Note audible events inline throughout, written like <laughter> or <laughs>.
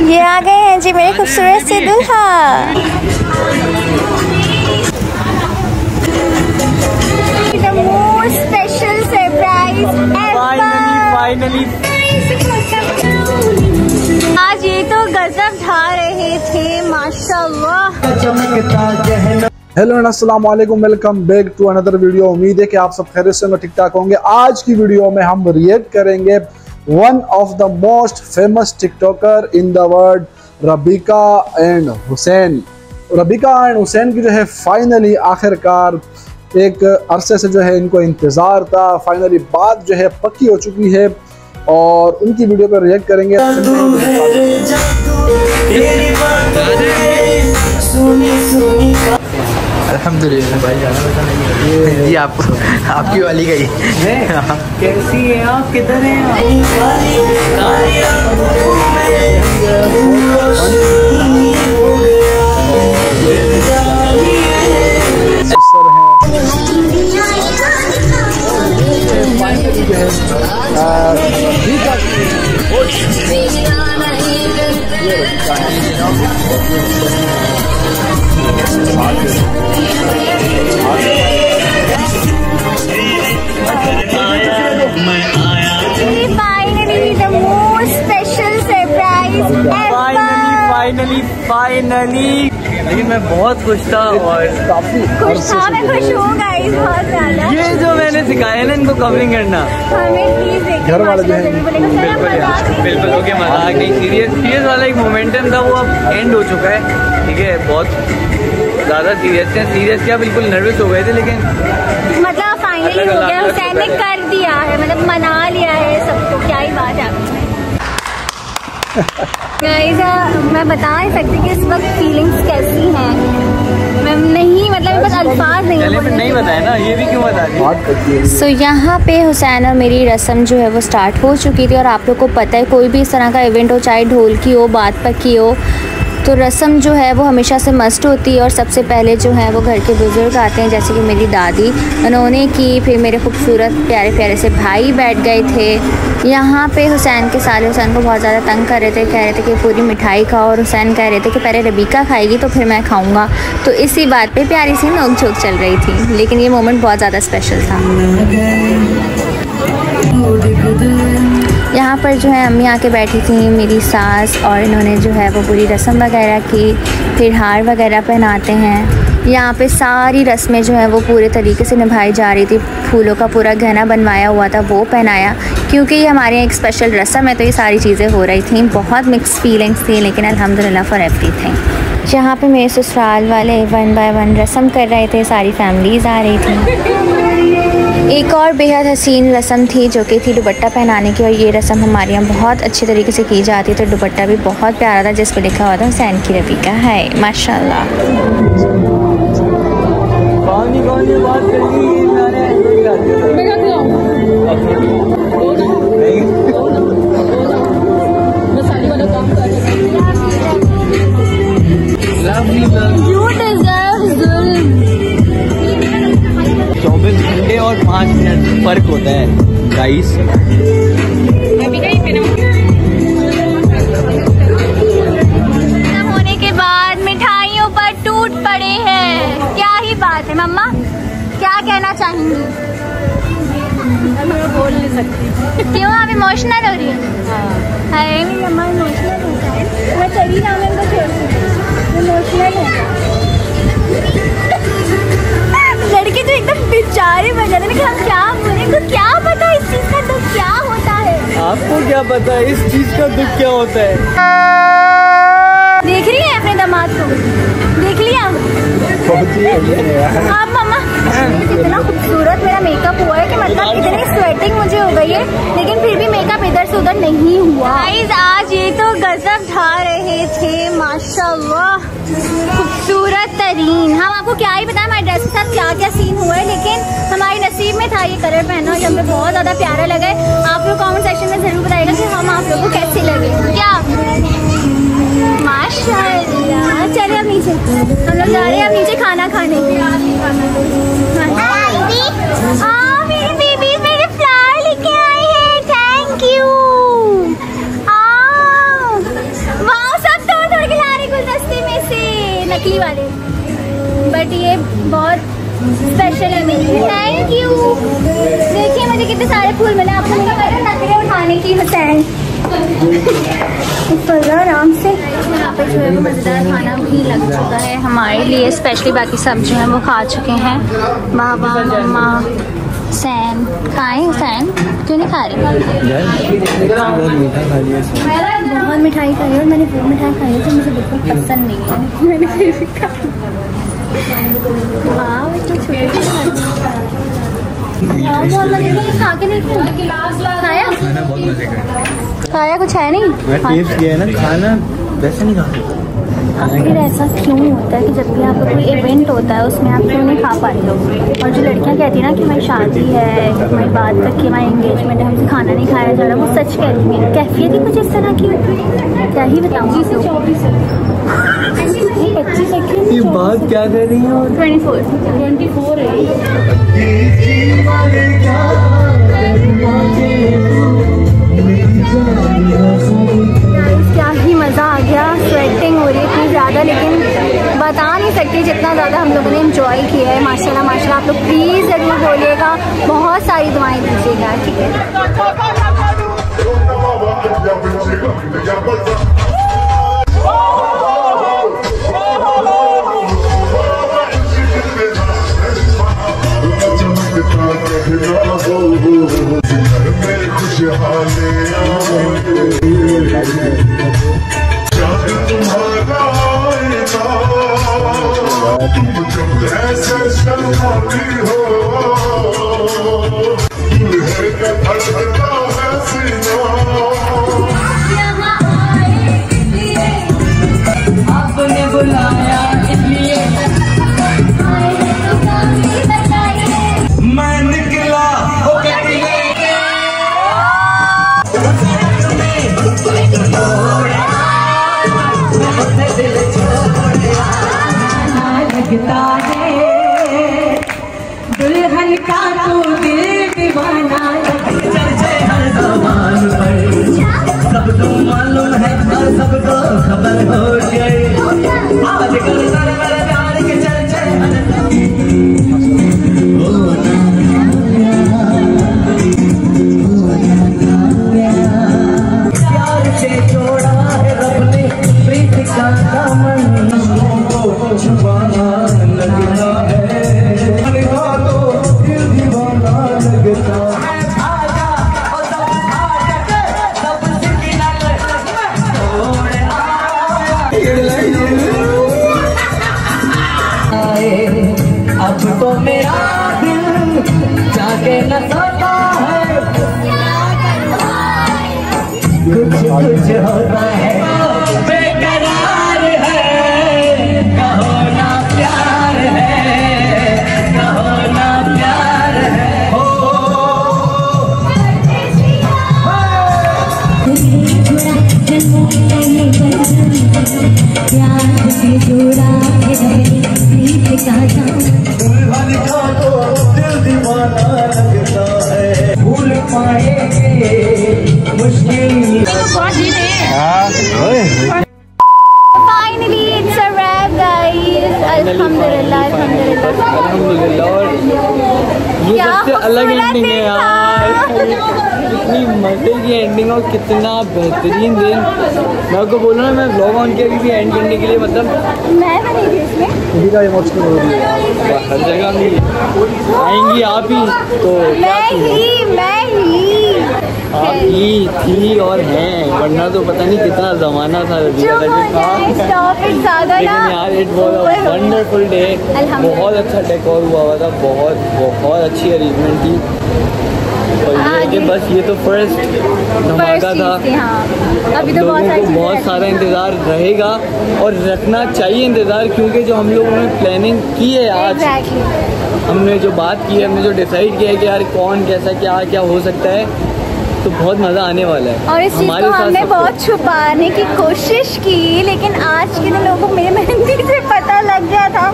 ये आ गए हैं जी मेरे खूबसूरत से दुल्हा. फाइनली आज ये तो गजब ढा रहे थे माशाल्लाह। हेलो एंड अस्सलाम वालेकुम welcome back to another video उम्मीद है कि आप सब खैरियत से ठीक ठाक होंगे। आज की वीडियो में हम रिएक्ट करेंगे one of the most famous TikToker in the world Rabeeca and Hussain Rabeeca and Hussain की जो है फाइनली आखिरकार एक अरसे से जो है इनको इंतज़ार था। फाइनली बात जो है पक्की हो चुकी है और उनकी वीडियो पर रिएक्ट करेंगे। अल्हम्दुलिल्लाह भाई जी आप आपकी वाली गई कैसी है आप किधर हैं फाइनली लेकिन मैं बहुत खुश था और काफ़ी खुश था मैं खुश हूँ गाइस बहुत ज़्यादा। ये जो मैंने सिखाया ना इनको कवरिंग करना। हमें घर वाले जो हैं, बिल्कुल बिल्कुल ओके मज़ाक नहीं सीरियस सीरियस वाला एक मोमेंटम था वो अब एंड हो चुका है। ठीक है बहुत ज़्यादा सीरियस थे। सीरियस क्या बिल्कुल नर्वस हो गए थे लेकिन मतलब फाइनली हो गया हुसैन ने कर दिया है मतलब मना लिया है सबको मैं बता नहीं सकती कि इस वक्त फीलिंग्स कैसी हैं। मैम नहीं मतलब बस अल्फाज नहीं पहले है फिर नहीं। बताया ना ये भी क्यों बता दी सो यहाँ पे हुसैन और मेरी रस्म जो है वो स्टार्ट हो चुकी थी और आप लोग को पता है कोई भी इस तरह का इवेंट हो चाहे ढोल की हो बात पक्की हो तो रस्म जो है वो हमेशा से मस्ट होती है और सबसे पहले जो है वो घर के बुज़ुर्ग आते हैं, जैसे कि मेरी दादी। उन्होंने की, फिर मेरे खूबसूरत, प्यारे प्यारे से भाई बैठ गए थे। यहाँ पे हुसैन के साले हुसैन को बहुत ज़्यादा तंग कर रहे थे, कह रहे थे कि पूरी मिठाई खाओ और हुसैन कह रहे थे कि पहले रबीका खाएगी तो फिर मैं खाऊँगा। तो इसी बात पर प्यारी सी नोक झोंक चल रही थी, लेकिन ये मोमेंट बहुत ज़्यादा स्पेशल था। यहाँ पर जो है अम्मी आके बैठी थी, मेरी सास, और इन्होंने जो है वो पूरी रस्म वगैरह की, फिर हार वगैरह पहनाते हैं। यहाँ पे सारी रस्में जो है वो पूरे तरीके से निभाई जा रही थी। फूलों का पूरा गहना बनवाया हुआ था, वो पहनाया, क्योंकि ये हमारे यहाँ एक स्पेशल रस्म है तो ये सारी चीज़ें हो रही थी। बहुत मिक्स फीलिंग्स थी, लेकिन अल्हम्दुलिल्लाह फॉर एवरी थिंग जहाँ पर मेरे ससुराल वाले वन बाय वन रस्म कर रहे थे, सारी फैमिलीज़ आ रही थी। एक और बेहद हसीन रस्म थी जो कि थी दुपट्टा पहनाने की, और ये रस्म हमारे यहाँ बहुत अच्छे तरीके से की जाती है। तो दुपट्टा भी बहुत प्यारा था जिस पर लिखा हुआ था सैन की माशाल्लाह। कौन ही कौन ही बात इमोशनल हो रही है। हाय मेरी अम्मा इमोशनल होता है। मैं इनको छोड़ इमोशनल है। <laughs> लड़की तो एकदम बेचारे बन जाते हैं। हम क्या बोले? इनको क्या पता इस चीज़ का? तो क्या होता है? आपको क्या पता है इस चीज़ का दुख क्या होता है? देख रही है अपने दामाद को? देख लिया ही अजीब है हाँ मम्मा इतना खूबसूरत मेरा मेकअप हुआ है कि मतलब इतनी स्वेटिंग मुझे हो गई है। लेकिन फिर भी इधर से उधर नहीं हुआ। गाइस आज ये तो गजब ढा रहे थे माशाल्लाह। खूबसूरत तरीन। हम आपको क्या ही बताएँ हमारे ड्रेस के साथ क्या क्या सीन हुआ है लेकिन हमारे नसीब में था ये कलर पहना जो हमें बहुत ज़्यादा प्यारा लगा है। आप लोग कमेंट सेक्शन में ज़रूर बताएगा कि हम आप लोग को कैसे लगे। क्या? माशाल्लाह। चलिए अब नीचे। हम लोग जा रहे हैं अब नीचे खाना खाने। नकली वाले। बट ये बहुत स्पेशल है मेरे लिए। थैंक यू देखिए मुझे कितने सारे फूल मिले। आपको नकली उठाने की हुसैन। आराम से। यहाँ पे जो है मज़ेदार खाना भी लग चुका है हमारे लिए स्पेशली बाकी सब जो है वो खा चुके हैं। बाबा मम्मा सैन खाएँ सैन क्यों नहीं खा रहे? बहुत मीठा खा लिया बहुत मिठाई खाई और मैंने वो मिठाई खाई है जो मुझे बिल्कुल पसंद नहीं है। मैंने फिर भी खाई वाह इतनी छोटी हाँ, खा खाया? कुछ है नहीं? टेस्ट किया है ना खाना वैसे नहीं खा सकता। फिर ऐसा क्यों होता है कि जब भी आपका कोई इवेंट होता है उसमें आप क्यों नहीं खा पाते हो? और जो लड़कियाँ कहती हैं ना कि हमारी शादी है हमारी बात तक की हमारी एंगेजमेंट है हमसे खाना नहीं खाया जा रहा वो सच कहती हैं। कैफियत ही कुछ इस तरह की क्या ही बताऊँ से चौबीस पच्चीस ये बात क्या कर रही है ट्वेंटी फोर। ट्वेंटी फोर है नहीं जितना ज़्यादा हम लोगों ने इन्जॉय किया है, माशाल्लाह माशाल्लाह, आप लोग प्लीज़ ज़रूर बोलिएगा। बहुत सारी दुआएँ दीजिएगा, ठीक है? आपने लगता है। दुल्हन का तो दिल दीवाना सब तो मालूम है और सबको खबर हो सोता है। कुछ कुछ होता है बेकरार है। कहो ना प्यार है। कहो ना प्यार है। हो। प्यार से जोड़ा है। प्रीत का और ये सबसे अलग एंडिंग है यार। कितनी मज़े की एंडिंग और कितना बेहतरीन दिन। मैं आपको बोल रहा हूँ मैं ब्लॉग ऑन किया क्योंकि एंड करने के लिए मतलब मैं का इमोशनल हो रही है। हर जगह आएँगी आप ही तो मैं ही मैं ही। आप ही थी और हैं वरना तो पता नहीं कितना जमाना था यार इट वॉज़ वंडरफुल डे। बहुत अच्छा डेकोर हुआ हुआ था बहुत बहुत अच्छी अरेंजमेंट थी। और ये है कि बस ये तो फ़र्स्ट धमाका था। हाँ। अभी तो लोगों को बहुत सारा इंतज़ार रहेगा और रखना चाहिए इंतज़ार क्योंकि जो हम लोगों ने प्लानिंग की है आज Exactly. हमने जो बात की है हमने जो डिसाइड किया है कि यार कौन कैसा क्या क्या हो सकता है तो बहुत मज़ा आने वाला है। और इस चीज़ को हमने बहुत छुपाने की कोशिश की लेकिन आज के दिन लोगों को मेरी मेहंदी से पता लग गया था।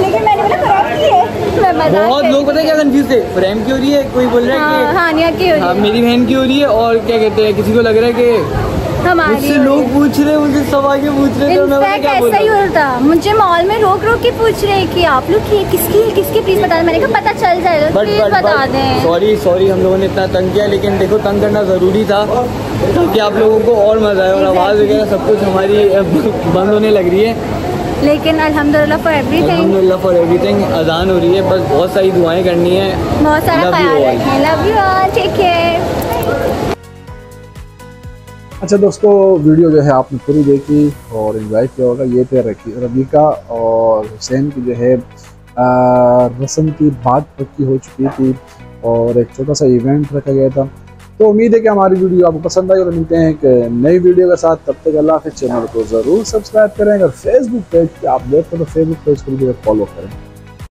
लेकिन मैंने बोला की है। मैं बहुत लोग पता है क्या कंफ्यूज थे? प्रेम की हो रही है? कोई बोल रहा है हाँ कि हानिया की हो हाँ रही है। मेरी बहन की हो रही है और क्या कहते हैं किसी को लग रहा है कि मुझसे लोग पूछ रहे मुझे सब आगे पूछ रहे मैं क्या ऐसा ही होता मुझे मॉल में रोक रोक के पूछ रहे हैं कि आप लोग की किसकी किसकी प्लीज़ बता दें। मैंने कहा पता चल जाएगा प्लीज़ बट बता दें। सॉरी सॉरी हम लोगों ने इतना तंग किया लेकिन देखो तंग करना ज़रूरी था ताकि आप लोगों को और मज़ा आए और आवाज़ वगैरह सब कुछ हमारी बंद होने लग रही है। लेकिन अल्हम्दुलिल्लाह फॉर एवरीथिंग अलहमदिल्ला फॉर एवरीथिंग अजान हो रही है बस बहुत सारी दुआएँ करनी है। बहुत सारा ख्याल. रखें। Love you all take care अच्छा दोस्तों, वीडियो जो है आपने पूरी देखी और इन्जॉय किया होगा। ये थे रबीका और हुसैन की जो है रस्म की बात पक्की हो चुकी थी और एक छोटा सा इवेंट रखा गया था। तो उम्मीद है कि हमारी वीडियो आपको पसंद आई और मिलते हैं एक नई वीडियो के साथ। तब तक अल्लाह हाफिज़। चैनल को ज़रूर सब्सक्राइब करें। अगर फेसबुक पेज पे आप देखते हो तो फेसबुक पेज को भी फॉलो करें।